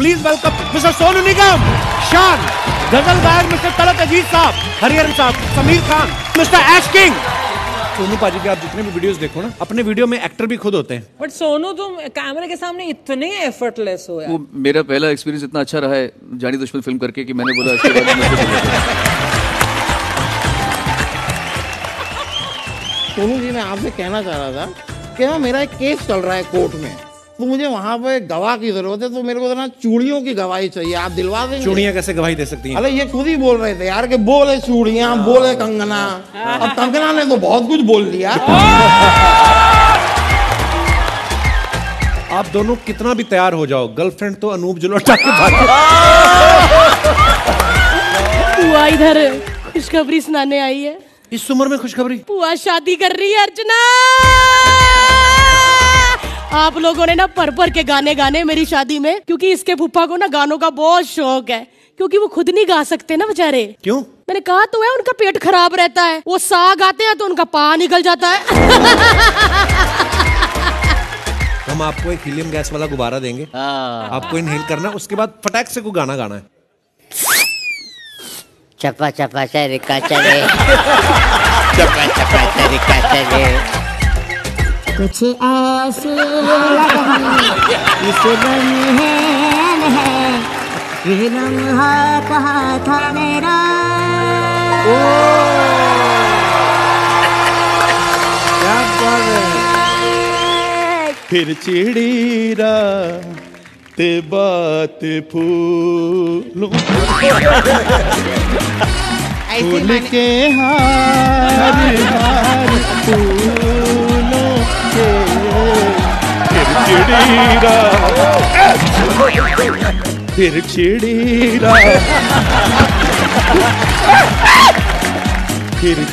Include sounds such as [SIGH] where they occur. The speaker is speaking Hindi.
Please welcome mister Sonu Nigam Shaan गज़ल गायक मिस्टर तलत अज़ीज़ साहब हरिहरन साहब Sameer Khan mister Ash King Sonu पाजी के आप जितने भी वीडियोस देखो ना अपने वीडियो में एक्टर भी खुद होते हैं। बट सोनू तुम कैमरे के सामने इतने एफर्टलेस हो यार। वो मेरा पहला एक्सपीरियंस इतना अच्छा रहा है जानी दुश्मन फ़िल्म करके कि मैंने बोला इसके बाद मैं सोनू जी मैं आपसे कहना चाह रहा था कि ना मेरा एक केस चल रहा है कोर्ट में। तो मुझे वहाँ पे गवाह की ज़रूरत है तो मेरे को तो ना चूड़ियों की गवाही चाहिए। आप दिलवा देंगे। चूड़ियाँ कैसे गवाही दे सकती हैं? अरे ये खुद ही बोल रहे थे यार कि बोले चूड़ियाँ बोले कंगना। अब कंगना ने तो बहुत कुछ बोल दिया। आप दोनों कितना भी तैयार हो जाओ गर्लफ्रेंड तो अनूप जलोटा के भाग इधर खुशखबरी सुनाने आई है। इस उम्र में खुशखबरी? बुआ शादी कर रही है अर्चना! आप लोगों ने ना पर पर के गाने गाने मेरी शादी में क्योंकि इसके फूफा को ना गानों का बहुत शौक है क्योंकि वो खुद नहीं गा सकते ना बेचारे। क्यों? मैंने कहा तो है उनका पेट खराब रहता है वो सा गाते हैं तो उनका पा निकल जाता है। [LAUGHS] हम आपको एक हीलियम गैस वाला गुब्बारा देंगे। आपको इनहेल करना उसके बाद फटाक से कोई गाना गाना है। चपा चपा सरिका चले। [LAUGHS] चपा चपा सरिका चले। कुछ लगन इस बंधन है ये लम्हा कहा था मेरा फिर चिड़ी ते बात फूलों। फूल के हार हार फिर चिड़ी रात फिर